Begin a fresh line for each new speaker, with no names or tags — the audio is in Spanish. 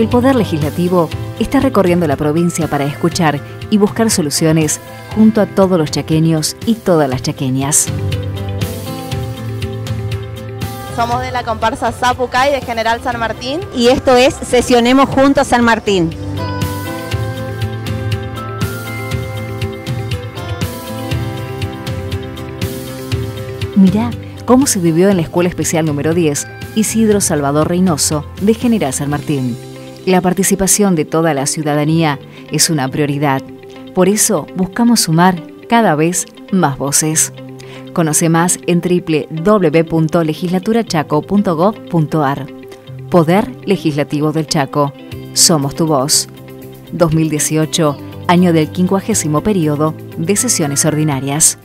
El Poder Legislativo está recorriendo la provincia para escuchar y buscar soluciones junto a todos los chaqueños y todas las chaqueñas.
Somos de la comparsa Zapucay de General San Martín.
Y esto es Sesionemos Juntos San Martín.
Mirá cómo se vivió en la Escuela Especial número 10 Isidro Salvador Reynoso de General San Martín. La participación de toda la ciudadanía es una prioridad. Por eso buscamos sumar cada vez más voces. Conoce más en www.legislaturachaco.gov.ar. Poder Legislativo del Chaco. Somos tu voz. 2018, año del quincuagésimo periodo de sesiones ordinarias.